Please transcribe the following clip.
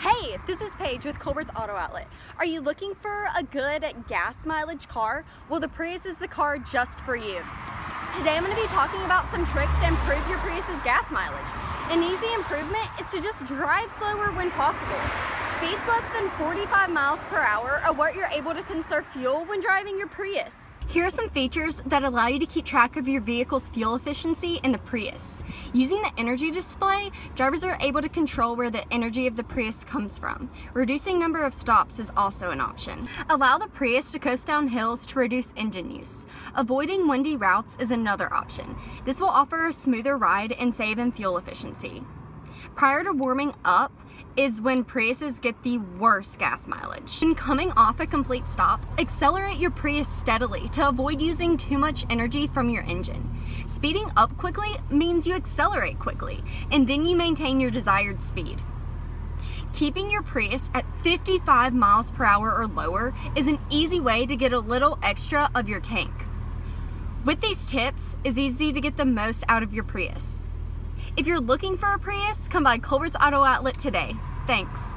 Hey, this is Paige with Colbert's Auto Outlet. Are you looking for a good gas mileage car? Well, the Prius is the car just for you. Today I'm going to be talking about some tricks to improve your Prius's gas mileage. An easy improvement is to just drive slower when possible. Speeds less than 45 miles per hour are what you're able to conserve fuel when driving your Prius. Here are some features that allow you to keep track of your vehicle's fuel efficiency in the Prius. Using the energy display, drivers are able to control where the energy of the Prius comes from. Reducing number of stops is also an option. Allow the Prius to coast down hills to reduce engine use. Avoiding windy routes is another option. This will offer a smoother ride and save in fuel efficiency. Prior to warming up is when Priuses get the worst gas mileage. When coming off a complete stop, accelerate your Prius steadily to avoid using too much energy from your engine. Speeding up quickly means you accelerate quickly, and then you maintain your desired speed. Keeping your Prius at 55 miles per hour or lower is an easy way to get a little extra of your tank. With these tips, it's easy to get the most out of your Prius. If you're looking for a Prius, come by Colbert's Auto Outlet today. Thanks.